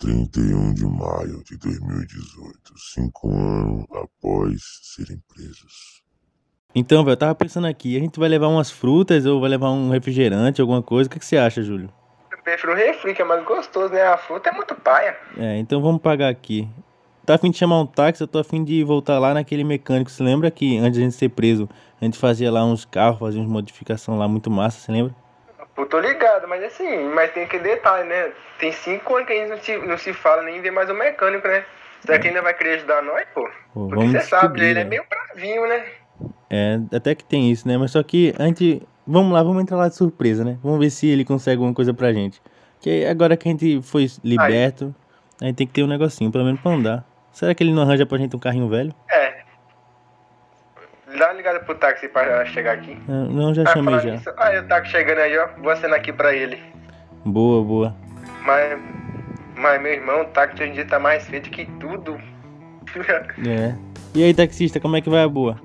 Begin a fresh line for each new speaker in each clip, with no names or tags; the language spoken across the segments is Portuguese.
31 de maio de 2018, cinco anos após serem presos.
Então, velho, eu tava pensando aqui, a gente vai levar umas frutas ou vai levar um refrigerante, alguma coisa? O que, que você acha, Júlio?
Eu prefiro o refri, que é mais gostoso, né? A fruta é muito paia.
É, então vamos pagar aqui. Tá afim de chamar um táxi, eu tô afim de voltar lá naquele mecânico. Você lembra que antes de a gente ser preso, a gente fazia lá uns carros, fazia umas modificações lá muito massa, você lembra?
Pô, tô ligado, mas assim, mas tem aquele detalhe, né? Tem cinco anos que a gente não se, não se fala nem vê mais o mecânico, né? Será que ainda vai querer ajudar nós, pô?
Pô,
Porque você sabe, ele é
né?
meio bravinho, né?
É, até que tem isso, né? Mas só que a gente. Vamos lá, vamos entrar lá de surpresa, né? Vamos ver se ele consegue alguma coisa pra gente. Que aí, agora que a gente foi liberto, a gente tem que ter um negocinho, pelo menos pra andar. Será que ele não arranja pra gente um carrinho velho?
É. Dá uma ligada pro táxi pra chegar aqui.
Ah, Não, já
Ah,
chamei já.
nisso, Ah, o táxi chegando aí, ó. Vou acenar aqui pra ele.
Boa, boa.
Mas, mas meu irmão, o táxi hoje em dia tá mais feito que tudo.
É. E aí, taxista, como é que vai a boa?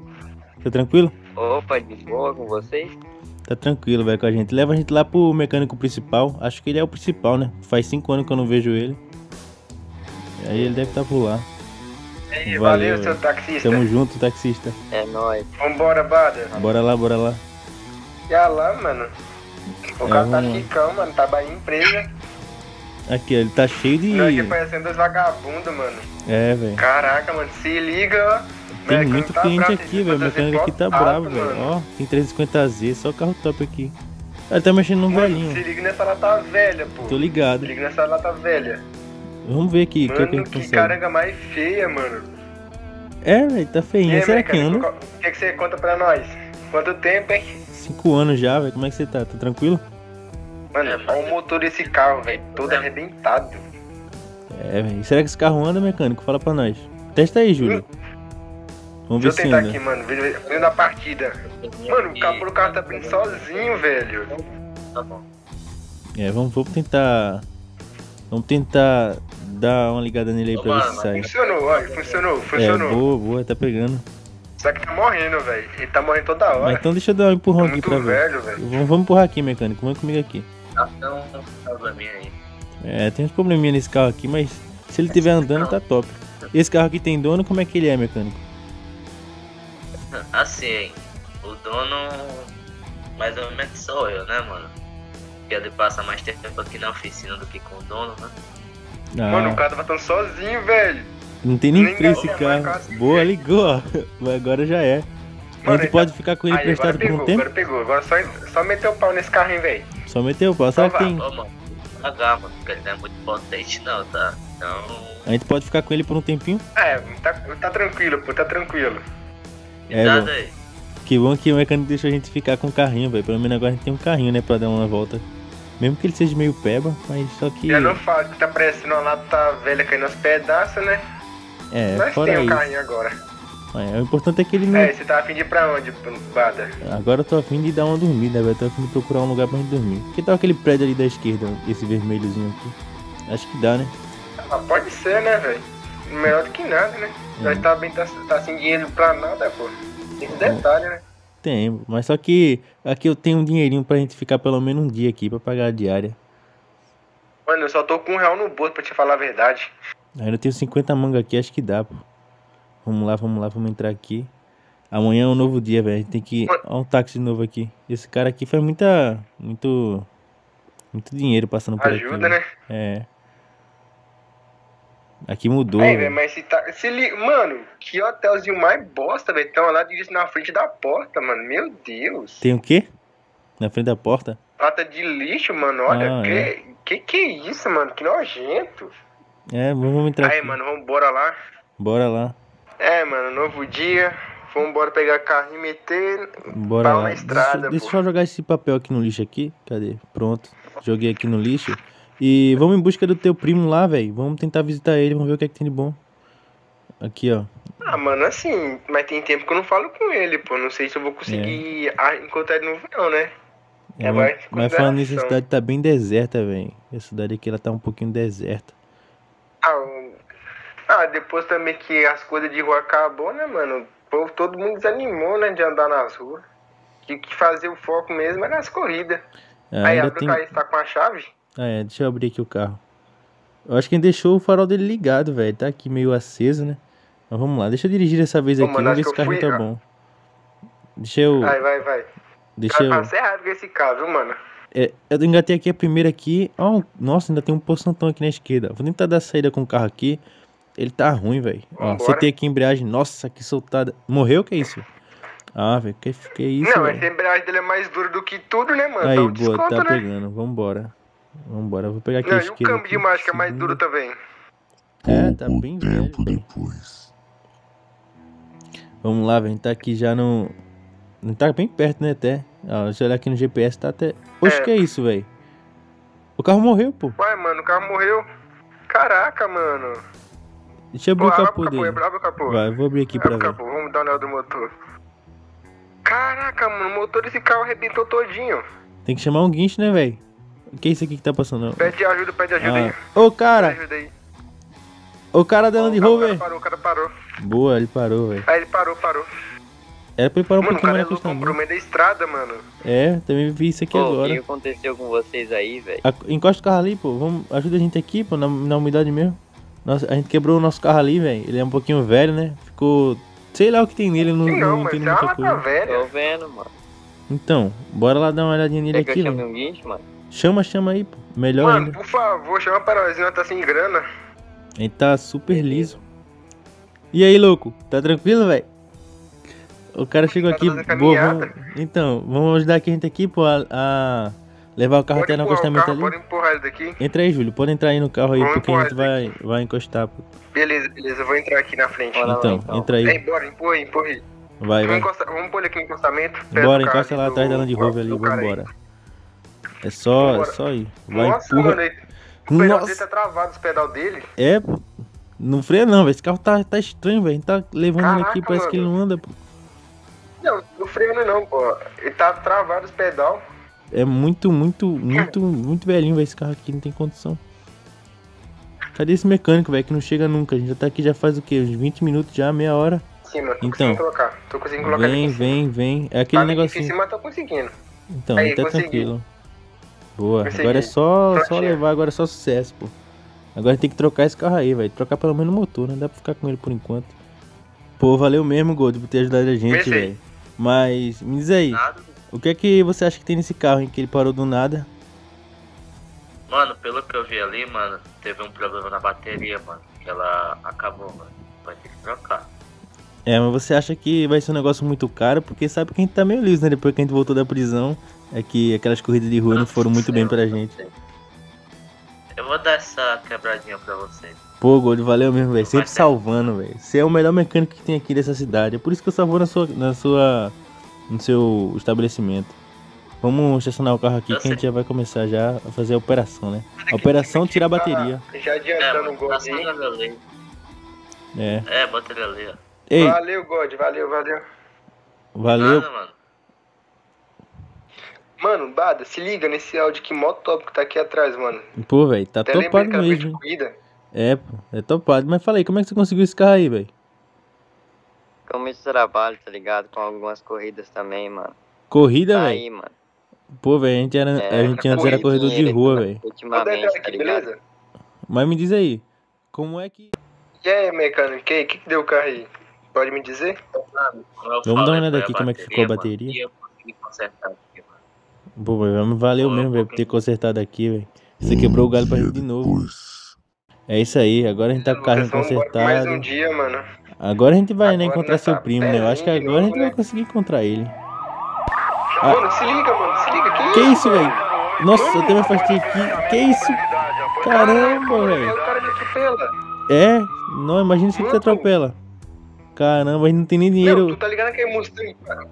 Tá tranquilo?
Opa, de boa com vocês?
Tá tranquilo, velho, com a gente. Leva a gente lá pro mecânico principal. Acho que ele é o principal, né? Faz cinco anos que eu não vejo ele. Aí ele deve estar por lá.
Aí,
Valeu,
valeu, seu taxista.
Tamo junto, taxista.
É nóis.
Vambora, Bada.
Bora lá, bora lá.
Já lá, mano. O
É,
cara tá chicão, mano. Trabalha em empresa.
Aqui, ó, ele tá cheio de.
Nós aqui parecendo dois vagabundos, mano.
É, velho.
Caraca, mano. Se liga, ó.
Tem
Mecânico
muito
tá
cliente
bravo,
aqui, velho. O
fazer
mecânico aqui tá bravo, velho. Ó, tem 350Z, só carro top aqui. Ele tá mexendo num velhinho.
se liga nessa lata velha, pô.
Tô ligado.
Se liga nessa lata velha.
Vamos ver aqui o que, é que a
que caranga mais feia, mano.
É, velho, tá feinho.
aí,
Será que anda?
O que, que você conta pra nós? Quanto tempo, hein?
Cinco anos já, velho. Como é que você tá? Tá tranquilo?
Mano, olha o motor desse carro, velho. Todo arrebentado.
É, velho. Será que esse carro anda, mecânico? Fala pra nós. Testa aí, Júlio. Vamos ver
Deixa eu
se
tentar
anda.
aqui, mano. Vendo vendo a partida. Mano, o capô do carro tá abrindo sozinho, velho.
Tá bom.
É, vamos, vamos tentar. Vamos tentar dar uma ligada nele aí pra ver se
Mano,
sai.
Funcionou, olha, funcionou,
É,
funcionou.
boa, boa, tá pegando.
Só que tá morrendo, velho. Ele tá morrendo toda hora.
Mas então deixa eu dar um empurrão
é
aqui pra ver.
velho, velho.
Vamos, vamos empurrar aqui, mecânico. Vem comigo aqui.
Tá tão probleminha aí.
É, tem uns probleminha nesse carro aqui, mas se ele estiver andando, tá top. Esse carro aqui tem dono, como é que ele é, mecânico?
Assim, o dono mais ou menos sou eu, né, mano? Porque ele passa mais tempo aqui na oficina do que com o dono, né?
Ah,
Mano, o cara tá batendo sozinho, velho.
não tem nem
nem
freio esse
ligou,
carro.
quase
Boa, ligou, ó. Agora já é. A
Mano,
gente
ele
pode
tá-
ficar com ele
Aí,
emprestado por
pegou,
um tempo?
agora pegou. Agora só, só meteu o pau nesse carrinho, velho.
Só meteu o pau. Que
Então
tem...
Ô, mano, devagar, mano, porque ele não é muito potente não, tá? Então,
A gente pode ficar com ele por um tempinho?
É, tá, tá tranquilo, pô, tá tranquilo.
É,
cuidado aí.
Que bom que o mecânico deixou a gente ficar com o carrinho, velho. Pelo menos agora a gente tem um carrinho, né, pra dar uma volta. Mesmo que ele seja meio peba, mas só que...
Já não falo que tá parecendo uma lata velha caindo aos pedaços, né?
É,
Mas
fora
tem um carrinho agora.
É, o importante é que ele não...
É, você tá afim de ir pra onde, Bada?
Agora eu tô afim de dar uma dormida, velho. Tô afim de procurar um lugar pra gente dormir. Que tal aquele prédio ali da esquerda, esse vermelhozinho aqui? Acho que dá, né?
Ah, pode ser, né, velho? Melhor do que nada, né? Nós tá bem, tá, tá sem dinheiro pra nada, pô. Tem detalhe, né?
Tem, mas só que aqui eu tenho um dinheirinho pra gente ficar pelo menos um dia aqui pra pagar a diária.
Mano, eu só tô com um real no bolso pra te falar a verdade.
Ainda tenho 50 mangas aqui, acho que dá, pô. Vamos lá, vamos lá, vamos entrar aqui. Amanhã é um novo dia, velho. A gente tem que. Olha um táxi novo aqui. Esse cara aqui faz muita. Muito. Muito dinheiro passando por aqui.
Ajuda, né?
É. Aqui mudou. Velho.
velho, mas se tá. Se li... Mano, que hotelzinho mais bosta, velho. Tão lá disso na frente da porta, mano. Meu Deus.
Tem o quê? Na frente da porta?
Lata de lixo, mano. Olha,
Ah,
que,
é.
que que é isso, mano? Que nojento.
É, vamos entrar
Aí,
aqui.
mano, vambora lá.
Bora lá.
É, mano, novo dia. Vambora pegar carro e meter.
Bora lá.
na estrada,
deixa, deixa eu só jogar esse papel aqui no lixo aqui. Cadê? Pronto. Joguei aqui no lixo. E vamos em busca do teu primo lá, velho. Vamos tentar visitar ele, vamos ver o que é que tem de bom. Aqui, ó.
Ah, mano, assim, mas tem tempo que eu não falo com ele, pô. Não sei se eu vou conseguir ah, encontrar ele novo, não, né?
É,
É,
mas, mas falando nisso, a cidade tá bem deserta, velho. A cidade aqui, ela tá um pouquinho deserta.
Ah, ah, depois também que as coisas de rua acabou, né, mano? O povo, todo mundo desanimou, né, de andar nas ruas. Que, que fazer o foco mesmo era nas corridas.
É,
Aí, abre
tem...
o carro, tá com a chave?
Ah, é. Deixa eu abrir aqui o carro. Eu acho que ele deixou o farol dele ligado, velho. Tá aqui meio aceso, né? Mas vamos lá, deixa eu dirigir dessa vez
Ô,
aqui.
mano,
Vamos ver se o carro
fui-
tá bom. Deixa eu.
Vai, vai, vai.
Deixa
Vai
eu.
passar errado com esse carro, viu, mano?
É, eu engatei aqui a primeira aqui. Ó, nossa, ainda tem um poçantão aqui na esquerda. Vou tentar dar saída com o carro aqui. Ele tá ruim, velho. Ó, você tem aqui a embreagem. Nossa, que soltada. Morreu? Que é isso? Ah, velho, que, que isso,
não,
velho?
essa embreagem dele é mais dura do que tudo, né, mano?
Aí,
um
boa,
desconto,
tá
né?
pegando. Vambora. Vambora. Eu vou pegar aqui
Não,
a
e o
esquerda.
câmbio de mágica é mais duro também.
É, tá
Pouco
bem
tempo
velho.
depois.
Vamos lá, velho. A gente tá aqui já no. Não tá bem perto, né, até. Ó, se olhar aqui no GPS, tá até. Oxe,
É.
que é isso, velho? O carro morreu, pô.
Uai, mano, o carro morreu. Caraca, mano.
Deixa eu
Pô,
abrir o
abre o
capô
capô,
dele.
abre abre o capô.
Vai, eu vou abrir aqui
Abre
pra
o
ver.
capô, vamos dar o anel do motor. Caraca, mano, o motor desse carro arrebentou todinho.
Tem que chamar um guincho, né, velho? O que é isso aqui que tá passando?
Pede ajuda, pede ajuda aí.
Ah. Ô,
Pede
cara!
ajuda aí.
O cara da Land
Ó, o
Rover!
cara parou, o cara parou.
Boa, ele parou, velho.
Aí ele parou, parou.
Era pra ele parar um
mano, o
pouquinho
cara é
mais
louco, comprou
acostamento.
meio da estrada, mano.
É, também vi isso aqui
Pô, o
agora.
que aconteceu com vocês aí, velho?
Encosta o carro ali, pô. Vamos, ajuda a gente aqui, pô, na, na umidade mesmo. Nossa, a gente quebrou o nosso carro ali, velho. Ele é um pouquinho velho, né? Ficou. Sei lá o que tem nele, não,
Sim,
não,
não, mas
tem
é
muita
lata
coisa.
velha.
Tô vendo, mano.
Então, bora lá dar uma olhadinha nele
Quer que
aqui, velho.
um guincho, mano?
Chama, chama aí, pô. Melhor
Mano,
ainda.
por favor, chama para nós, nós tá sem grana.
A gente tá super liso. E aí, louco? Tá tranquilo, velho? O cara chegou
Tá
aqui. Boa, vamos... Então, vamos ajudar aqui a gente aqui, pô, a, a levar o carro
Pode
até no
empurrar o
acostamento
carro,
ali.
pode empurrar ele daqui.
Entra aí, Júlio. Pode entrar aí no carro aí,
Vamos
porque a gente vai, vai encostar, pô.
Beleza, beleza, eu vou entrar aqui na frente.
Bora lá,
Então,
então.
entra aí.
Ei, bora, empurra aí, empurra aí.
Vai,
Vamos,
vai.
encostar- vamos pôr ele aqui no encostamento.
Bora, encosta lá
do-
atrás da Land Rover ali,
cara aí.
É só, é só ir. Vai,
Nossa,
empurra.
mano, ele- o pedal
Nossa.
dele tá travado, os pedal dele.
É, pô. Não freia não, velho. Esse carro tá, tá estranho, velho. A gente tá levando ele aqui,
Caraca,
parece que ele
mano.
não anda, pô.
Não, não freando não, pô. Ele tá travado os pedal.
É muito, muito, muito, muito velhinho, velho. Esse carro aqui não tem condição. Cadê esse mecânico, velho, que não chega nunca? A gente já tá aqui já faz o quê? Uns 20 minutos já, meia hora.
Em cima, tô
Então.
conseguindo colocar. Tô conseguindo colocar
Vem,
aqui em
vem, vem. É
cima.
aquele
Tá meio
negocinho.
difícil, mas tô conseguindo.
Então,
Aí,
tá tranquilo. Boa. Agora é só, só levar, agora é só sucesso, pô. Agora tem que trocar esse carro aí, velho. Trocar pelo menos o motor, né? Dá pra ficar com ele por enquanto. Pô, valeu mesmo, Gold, por ter ajudado a gente, velho. Mas, me diz aí,
Nada.
o que é que você acha que tem nesse carro, hein? Que ele parou do nada?
Mano, pelo que eu vi ali, mano, teve um problema na bateria, mano. Que ela acabou, mano. Vai ter que trocar.
É, mas você acha que vai ser um negócio muito caro? Porque sabe que a gente tá meio liso, né? Depois que a gente voltou da prisão, é que aquelas corridas de rua não foram muito bem pra gente.
Eu vou dar essa quebradinha pra vocês.
Pô, Gold, valeu mesmo, velho. Sempre
é.
salvando, velho. Você é o melhor mecânico que tem aqui dessa cidade. É por isso que eu salvou na sua, na sua, no seu estabelecimento. Vamos estacionar o carro aqui
Eu
que a gente
sei.
já vai começar já a fazer a operação, né? A operação tirar a bateria.
Já
É,
adiantando o
mano,
God
passa
aí.
É.
É, bota ele ali, ó.
Ei,
Valeu, God, valeu, valeu.
valeu.
Nada, mano.
Bada, se liga nesse áudio que mó top que tá aqui atrás, mano.
Pô, velho, tá
Até
topado mesmo.
corrida.
É, pô, é topado. Mas fala aí, como é que você conseguiu esse carro aí, velho?
Como esse trabalho, tá ligado? Com algumas corridas também, mano.
Corrida,
Tá
velho?
aí, mano.
Pô, velho, a gente, era,
É,
a gente antes era
corrida,
corredor de rua, velho.
Pode
Ultimamente, tá
aqui,
ligado?
beleza?
Mas me diz aí, como é que.
E aí, mecânico, o que, que que deu o carro aí? Pode me dizer?
Vamos dar
falei,
uma olhada aqui como é que ficou a bateria.
Eu consegui consertar aqui, mano.
Pô, velho, valeu mesmo, velho, por ter consertado aqui, velho. Você quebrou o galho pra
Um
gente de novo.
depois.
É isso aí, agora a gente tá com o
embora por Mais um
consertado.
dia, mano.
Agora a gente vai, né,
Agora
encontrar
nós
seu
tá
primo, né? Eu acho que agora a gente
novo,
vai
né?
conseguir encontrar ele. Ah.
Mano, se liga, mano, se liga. Que,
Que isso, velho? Nossa, eu até me afastei aqui. Que isso? Caramba, velho. É? Não, imagina se você atropela. Caramba, a gente não tem nem dinheiro
tu tá ligado que é Mustang, cara?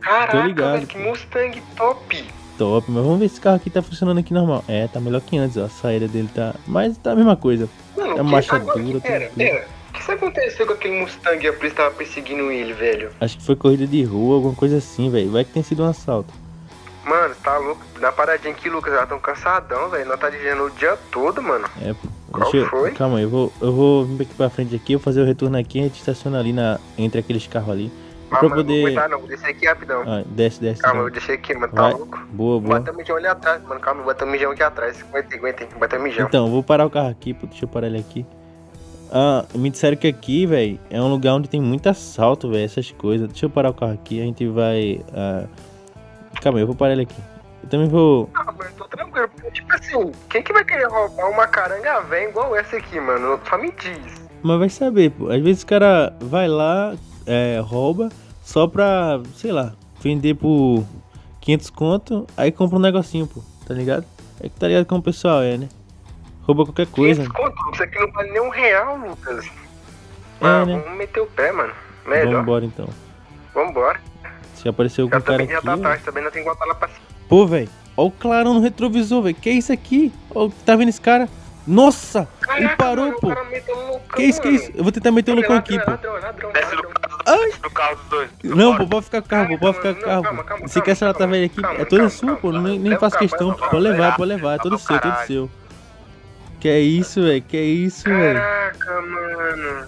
Caraca,
ligado.
velho, que Mustang top.
Top, mas vamos ver se esse carro aqui tá funcionando aqui normal. É, tá melhor que antes, ó. A saída dele tá. Mas tá a mesma coisa.
Mano, que-
marcha dura,
Pera, pera. O que aconteceu com aquele Mustang e a polícia tava perseguindo ele, velho?
Acho que foi corrida de rua, alguma coisa assim, velho. Vai que tem sido um assalto.
Mano, tá louco? Dá uma paradinha aqui, Lucas. Ela tão cansadão, velho. Nós tá dirigindo o dia todo, mano.
É, pô.
Qual
eu-
foi?
Calma aí, eu vou, eu vou vir aqui pra frente aqui, eu vou fazer o retorno aqui, a gente estaciona ali na, entre aqueles carros ali.
Ah,
pra poder-
Não vou aguentar, não. Vou descer aqui rapidão.
Ah, desce, desce.
Calma,
então.
eu deixei aqui, mano. Tá
Vai.
louco?
Boa, boa.
Bota mijão ali atrás, mano. Calma, bota mijão aqui atrás. Aguenta, aguenta. Bota mijão.
Então, vou parar o carro aqui, pô, deixa eu parar ele aqui. Ah, me disseram que aqui, velho, é um lugar onde tem muito assalto, velho, essas coisas. Deixa eu parar o carro aqui, a gente vai. ah, Calma aí, eu vou parar ele aqui. Eu também vou.
Ah, mano, tô tranquilo. Porque, tipo assim, quem que vai querer roubar uma caranga velha igual essa aqui, mano? Só me diz.
Mas vai saber, pô. Às vezes o cara vai lá, é, rouba, só pra, sei lá, vender por 500 conto, aí compra um negocinho, pô, tá ligado? É que tá ligado como o pessoal é, né? Rouba qualquer coisa.
500 conto, isso aqui não vale nem um real, Lucas.
É,
Ah,
né?
vamos meter o pé, mano. Melhor.
Vambora então.
Vambora.
Se apareceu algum
Já
cara
também já
aqui.
tá tarde, também não tem que botar lá pra cima.
Pô, velho, ó o clarão no retrovisor, velho. Que é isso aqui? Ó, tá vendo esse cara? Nossa! Ele
Caraca,
parou,
mano,
pô.
O cara meteu um loucão,
Que isso, que
mano.
isso? Eu vou tentar meter o loucão aqui, pô.
Desce do carro,
Ai.
do carro dos dois.
Não, pô, pode ficar com o carro, pô, pode ficar com o carro.
calma,
Se quer essa lata
calma,
velha aqui,
calma,
é toda
calma,
sua,
calma,
pô. Nem,
calma.
nem faço
o
questão,
o
pode levar,
leva.
pode levar. É todo seu,
o
todo seu. Que é isso, velho, que é isso, velho.
Caraca, mano.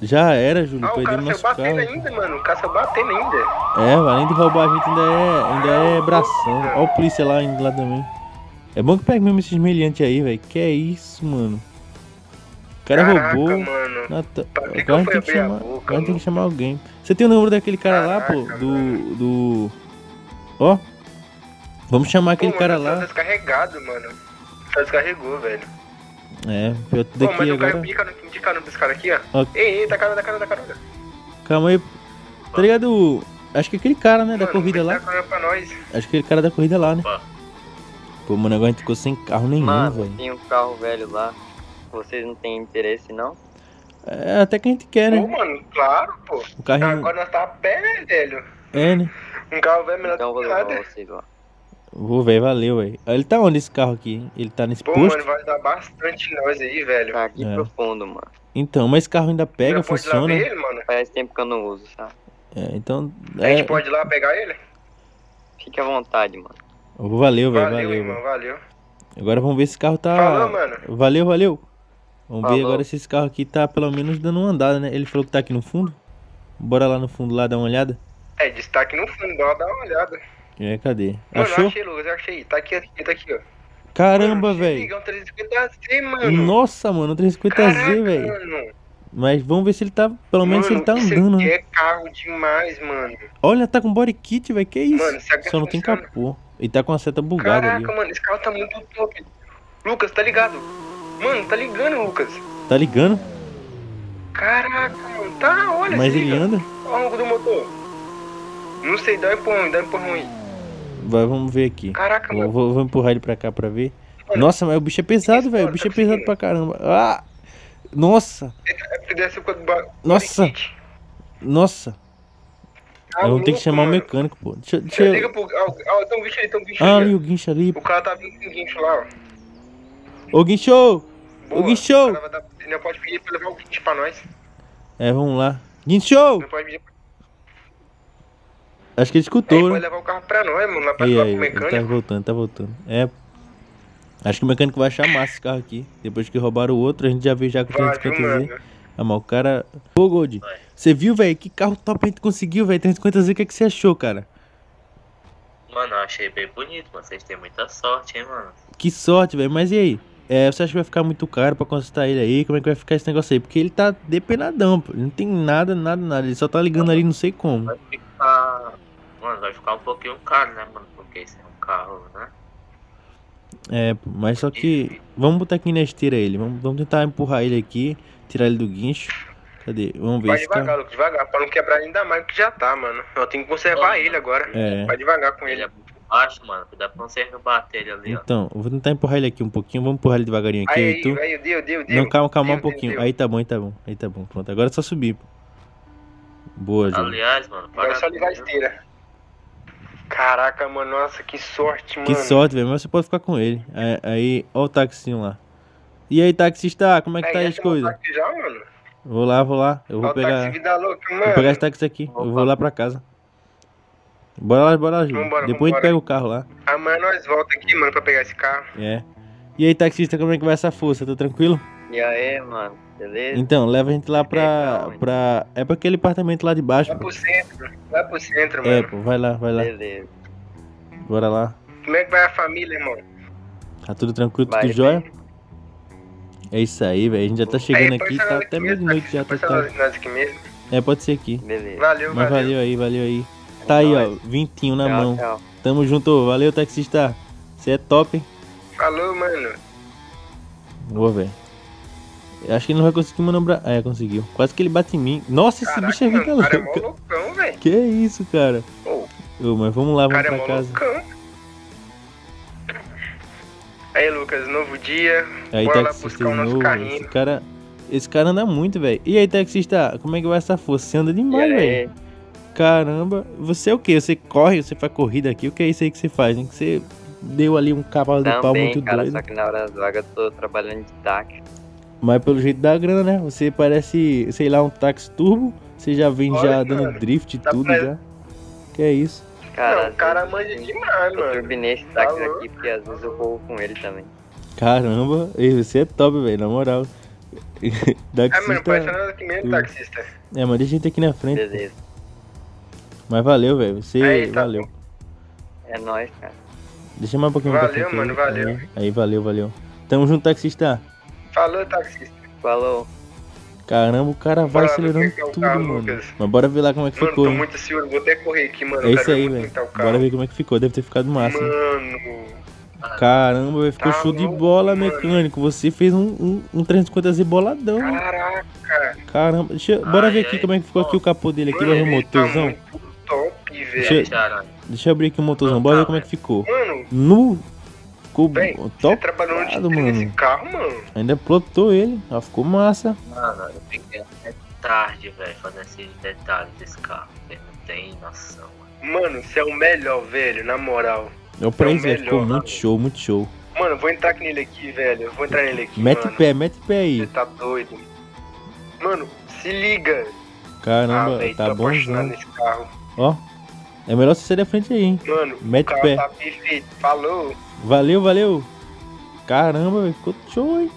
Já era, Júlio,
Ah, o
perdemos nosso carro.
ainda, mano. O cara saiu batendo ainda.
É, além de roubar a gente, ainda é, ainda é bração. Ó o polícia lá indo lá também. É bom que pegue mesmo esses meliantes aí, velho. Que é isso, mano. O cara
Caraca,
roubou.
mano.
Nata...
Que que
Agora
eu
tem que chamar.
boca,
Agora tem que
mano?
chamar alguém. Você tem o número daquele cara lá, pô?
Caraca,
Do. Do. Ó. Vamos chamar aquele
Pô,
cara
mano, Tá
lá.
descarregado, mano. Tá descarregou, velho.
É, pior tudo
Pô,
aqui
mas o cara
agora.
pica no de carona desse cara aqui, ó.
Ó.
Ei, ei, tá carona, tá carona, tá carona.
Calma aí. Tá ligado? Acho que aquele cara, né, da
Mano,
corrida
vem
lá. Acho que aquele cara da corrida lá, né?
Opa.
Pô, mano, agora a gente ficou sem carro nenhum,
Mano,
velho.
tem um carro velho lá. Vocês não têm interesse, não?
É, até que a gente quer,
Pô,
né?
mano, claro, pô.
O carrinho.
Agora nós tá a pé, né, velho?
É, né?
Um carro velho é melhor
Então eu
do
vou
que
levar
nada.
vocês lá.
Vou, velho, valeu, velho. Ele tá onde esse carro aqui? hein? Ele tá nesse
Pô,
posto?
mano, vai dar bastante nós aí, velho.
Tá aqui
É.
pro fundo, mano.
Então, mas esse carro ainda pega,
Já pode ir lá
funciona.
ver ele, mano?
Faz tempo que eu não uso, sabe?
É, então.
A
É,
gente pode ir lá pegar ele?
Fique à vontade, mano.
Valeu, velho,
Valeu,
valeu.
irmão, valeu.
Agora vamos ver se esse carro tá.
Falou, mano.
Valeu, valeu. Vamos ver
Falou.
agora se esse carro aqui tá pelo menos dando uma andada, né? Ele falou que tá aqui no fundo. Bora lá no fundo lá dar uma olhada.
É, destaque no fundo, ó, dá uma olhada.
É, cadê?
Mano, eu
Achou?
achei, Lucas, eu achei. Tá aqui, aqui, tá aqui, ó.
Caramba, velho.
É um 350Z, mano.
Nossa, mano, 350Z,
Caraca,
velho.
mano.
Mas vamos ver se ele tá. Pelo menos se ele tá
Mano, isso
andando,
aqui
né?
é carro demais, mano.
Olha, tá com body kit, velho. Que isso?
Mano, aqui
Só não tem capô. E tá com a seta bugada ali.
Caraca, mano, esse carro tá muito top. Lucas, tá ligado? Mano, tá ligando, Lucas.
Tá ligando?
Caraca, mano, tá, olha,
Mas ele
liga.
anda.
Olha o do motor. Não sei, dá um empurrão, dá um empurrão aí.
Vai, vamos ver aqui.
Caraca,
Vou,
mano.
vou- vou empurrar ele pra cá pra ver.
Mano,
Nossa, mas o bicho é pesado, velho. O bicho é
Explora,
pesado pra caramba. Ah! Nossa!
É do ba-
Nossa. Nossa!
Tá
Eu vou ter que chamar o mecânico, pô. Deixa, deixa
Liga
eu.
pro. Ó, tem um bicho ali, tem um bicho
Ah,
ali. ó.
o guincho ali.
O cara tá vindo com o guincho lá, ó.
Ô, guincho!
Boa.
Ô, guincho!
O dar- Ele não pode pedir pra levar o guincho pra nós.
É, vamos lá. Guincho!
Não pode pedir.
Acho que ele
Ele
escutou,
pode
né?
levar o carro pra nós, mano. Lá pra
Aí, aí, ele tá
mecânico.
voltando, tá voltando. É. Acho que o mecânico vai achar massa esse carro aqui. Depois que roubaram o outro, a gente já veio já com
viu,
350Z.
mano?
Ah, mas o cara. Ô, Gold, você viu, velho? Que carro top a gente conseguiu, velho? 350Z, o que, é que você achou, cara?
Mano, eu achei bem bonito, mano. Vocês têm muita sorte, hein, mano.
Que sorte, velho. Mas e aí? É, você acha que vai ficar muito caro pra consertar ele aí? Como é que vai ficar esse negócio aí? Porque ele tá depenadão, pô. Ele não tem nada, nada, nada. Ele só tá ligando ali, não sei como.
Vai ficar. Mano, vai ficar um pouquinho caro, né, mano? Porque esse é um carro, né?
É, pô, mas só que. Vamos botar aqui na esteira ele. Vamos, vamos tentar empurrar ele aqui, tirar ele do guincho. Cadê? Vamos ver
Vai
esse
devagar. Lucas, devagar, pra não quebrar ainda mais que já tá, mano. Eu tenho que conservar
Ó,
ele agora.
É.
Vai devagar com
Ele
ele.
é muito baixo, mano. Dá pra você bater ele ali, ó.
Então, eu vou tentar empurrar ele aqui um pouquinho. Vamos empurrar ele devagarinho aqui,
Aí,
aí, tu.
aí, deu, deu, deu.
Não, calma, calma
Deu,
um
deu,
pouquinho.
deu.
Aí tá bom, aí tá bom. Aí tá bom. Pronto, agora é só subir. pô. Boa, Júlio.
Aliás, mano,
Agora é só ligar a esteira. Caraca, mano, nossa, que sorte, mano.
Que sorte, velho. Mas você pode ficar com ele. Aí, aí ó o taxinho lá. E aí, taxista, como é que tá
já
as
chamou o
coisas?
táxi Já, mano.
Vou lá, vou lá. Eu vou
o táxi
pegar.
vida louca,
Vou pegar esse táxi aqui. Eu vou lá pra casa. Bora lá, bora lá, Júlio.
Vambora,
Depois a gente
vambora.
pega o carro lá.
Amanhã nós volta aqui, mano, pra pegar esse carro.
É. E aí, taxista, como é que vai essa força? Tá tranquilo?
E aí, mano? Beleza?
Então, leva a gente lá pra.
Então,
pra... É pra aquele apartamento lá de baixo.
Vai
pô.
pro centro. Vai pro centro,
É,
mano.
pô, vai lá, vai lá.
Beleza.
Bora lá.
Como é que vai a família, irmão?
Tá tudo tranquilo,
Vai,
tudo jóia? É isso aí, velho. A gente já tá chegando
Aí,
aqui, tá até
aqui
meia
mesmo,
noite já, tá
Pode nós- nós aqui mesmo.
É, pode ser aqui.
Beleza.
Valeu,
Mas
valeu.
valeu aí, valeu aí. Tá aí, ó, vintinho na
tchau,
mão.
tchau.
Tamo junto, valeu, taxista. Você é top, hein?
Falou, mano.
Boa, velho. Eu Acho que ele não vai conseguir manobrar. É, conseguiu. Quase que ele bate em mim. Nossa, esse
Caraca,
bicho é vida
o cara é mó
louca.
loucão, velho.
Que isso, cara?
Ô,
Ô, mas vamos lá, vamos
cara é
pra
mó
casa.
loucão. Aí, Lucas, novo dia.
Aí,
Bora lá buscar o nosso
novo.
carrinho.
Esse cara. Esse cara anda muito, velho. E aí, taxista, como é que vai essa força? Você anda demais, velho. Caramba. Você é o quê? Você corre, você faz corrida aqui? O que é isso aí que você faz, hein? Que você deu ali um cavalo de pau
Também,
muito
cara,
doido.
só que na hora das vagas eu tô trabalhando de táxi.
Mas pelo jeito da grana, né? Você parece, sei lá, um táxi turbo. Você já vem
Olha,
já dando
cara,
drift e
tá
tudo
pra-
já. Que é isso?
Cara,
não, o cara manja demais,
Eu
mano.
turbinei esse táxi
Tá
aqui porque às vezes eu corro com ele também.
Caramba, você é top, velho, na moral.
Ah, mano, ser
taxista.
nós aqui mesmo,
tu-
taxista.
É, mas deixa a gente aqui na frente.
Beleza.
Mas valeu, velho. Você
Aí, tá
valeu.
É nóis, cara.
Deixa mais um pouquinho pra
Valeu,
frente
mano,
aí.
valeu.
Aí, valeu, valeu. Tamo junto, taxista.
Falou, taxista.
Falou.
Caramba, o cara vai
Bora,
acelerando
o
tudo,
carro,
mano.
Lucas.
Mas bora ver lá como é que
Mano,
ficou,
tô
hein?
muito ansioso. Vou até correr aqui, mano.
É isso aí, velho.
tá
Bora ver como é que ficou. Deve ter ficado massa. hein?
Mano,
Caramba, velho, ficou
Tá
show de
louco,
bola,
mano.
mecânico. Você fez um, um, um 350 Z boladão. né?
caraca.
Caramba, deixa, eu- bora
Ai,
ver aqui
ai.
como é que ficou aqui o capô dele aqui,
Mano,
vai ver o
tá
motorzão.
muito top,
Deixa
velho.
eu-
Charan.
Deixa eu abrir aqui o motorzão, bora ver como é que ficou.
Mano,
Nu! Ficou
você
top,
trabalhou onde
Obrigado,
tem
mano.
esse carro, mano?
ainda plotou ele, ó, ficou massa.
Mano, eu fiquei até tarde, velho, fazendo esses detalhes desse carro. Você não tem noção, mano.
Mano, você é o melhor, velho, na moral.
Eu pra
É o
isso, velho, ficou muito show, muito show.
Mano, vou entrar nele aqui, velho. Eu vou entrar nele aqui,
Mete
mano.
pé, mete pé
Você
aí.
tá doido. Mano, se liga.
Caramba,
ah, velho,
tá bonzão.
nesse carro.
Ó, é melhor você sair da frente aí, hein.
Mano,
Mete
o carro
pé.
tá perfeito. Falou.
Valeu, valeu. Caramba, velho, ficou show, hein.